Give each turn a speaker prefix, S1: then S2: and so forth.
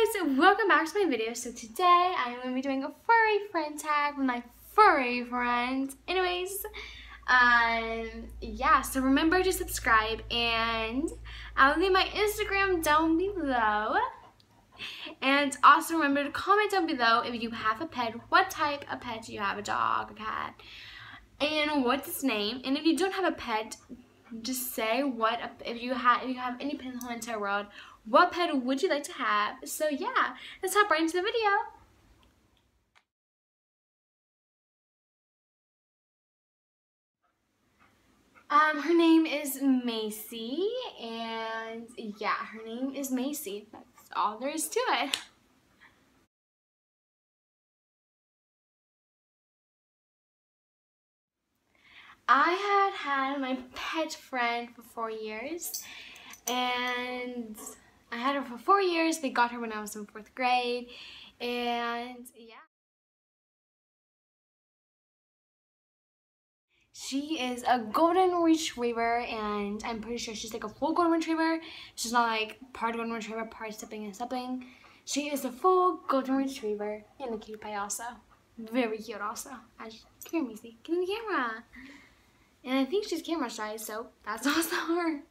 S1: guys, welcome back to my video. So today I'm going to be doing a furry friend tag with my furry friends. Anyways, um, yeah, so remember to subscribe and I'll leave my Instagram down below. And also remember to comment down below if you have a pet, what type of pet do you have, a dog, a cat, and what's its name. And if you don't have a pet, just say what if you have if you have any pet in the world what pet would you like to have? So yeah let's hop right into the video. Um her name is Macy and yeah her name is Macy. That's all there is to it I had had my pet friend for four years and I had her for four years. We got her when I was in fourth grade and yeah. She is a golden retriever and I'm pretty sure she's like a full golden retriever. She's not like part golden retriever, part sibling and sibling. She is a full golden retriever and a cutie pie also. Very cute also. Come here, Macy. Get in the camera. And I think she's camera shy, so that's also her.